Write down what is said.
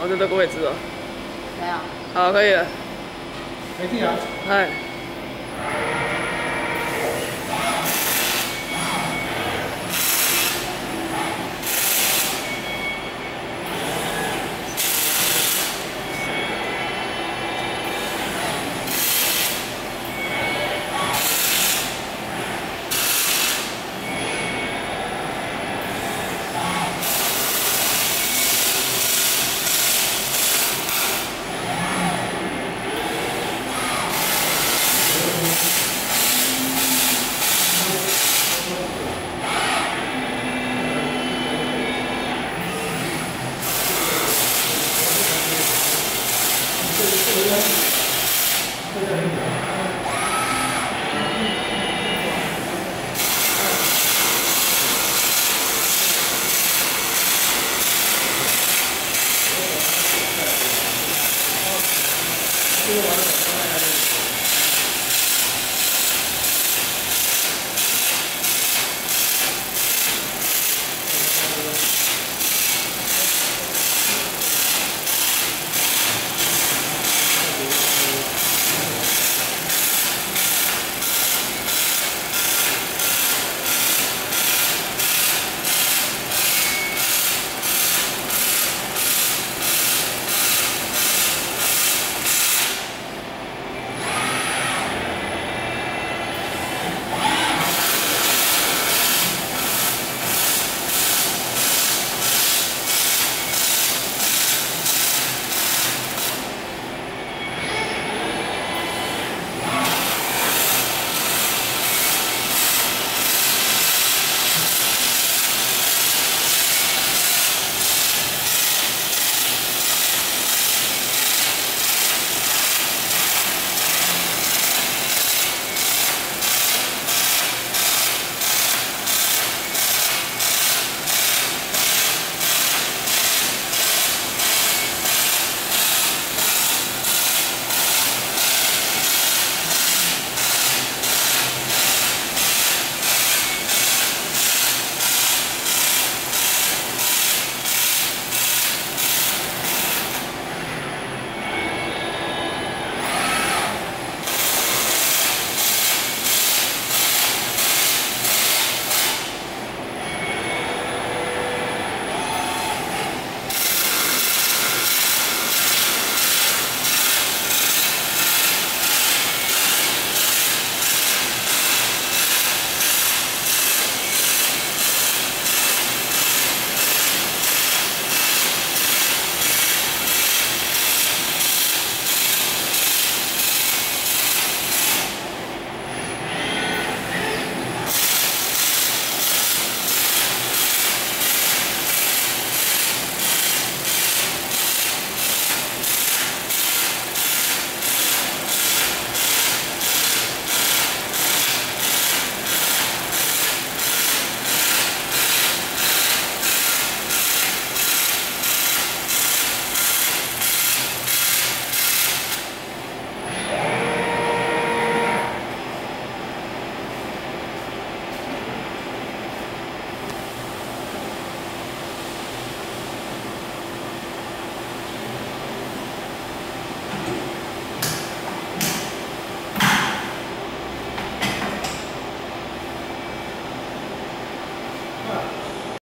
哦，这这个位置哦。没有。好，可以了。没地啊。嗨。